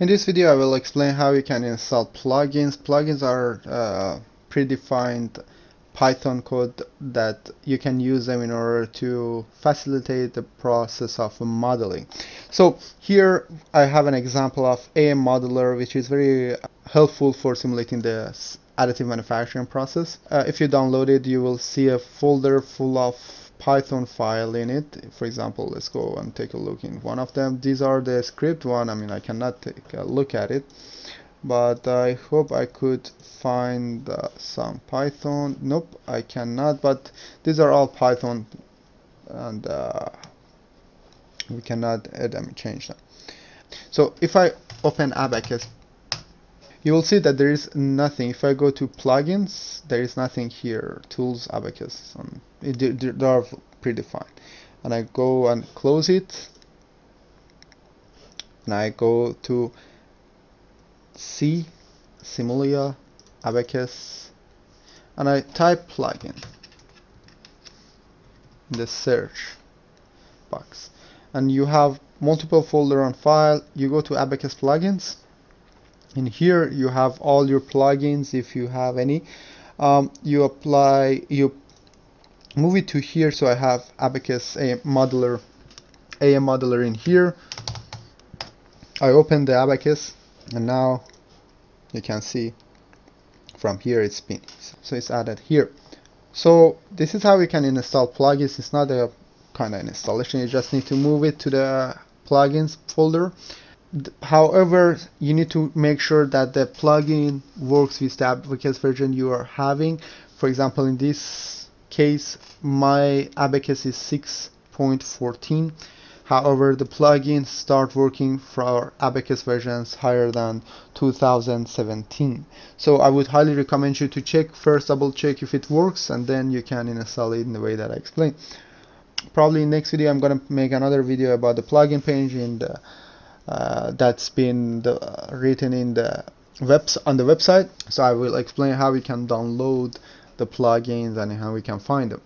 In this video I will explain how you can install plugins. Plugins are uh, predefined Python code that you can use them in order to facilitate the process of modeling. So here I have an example of AM modeler which is very helpful for simulating the additive manufacturing process. Uh, if you download it you will see a folder full of Python file in it. For example, let's go and take a look in one of them. These are the script one. I mean, I cannot take a look at it, but I hope I could find uh, some Python. Nope, I cannot, but these are all Python and uh, we cannot add them change them. So if I open Abaqus you will see that there is nothing. If I go to plugins there is nothing here. Tools abaqus um, it, they are predefined and I go and close it. And I go to C Simulia abaqus and I type plugin in the search box. And you have multiple folder on file. You go to abaqus plugins in here you have all your plugins if you have any. Um, you apply you move it to here so I have Abaqus a modeler AM modeler in here. I open the Abaqus and now you can see from here it's been so it's added here. So this is how we can install plugins. It's not a kind of installation. You just need to move it to the plugins folder however you need to make sure that the plugin works with the abaqus version you are having. For example in this case my abaqus is 6.14 however the plugins start working for abaqus versions higher than 2017 so i would highly recommend you to check first double check if it works and then you can install it in the way that i explained. Probably next video i'm going to make another video about the plugin page and uh, uh, that's been the, written in the webs on the website. So I will explain how we can download the plugins and how we can find them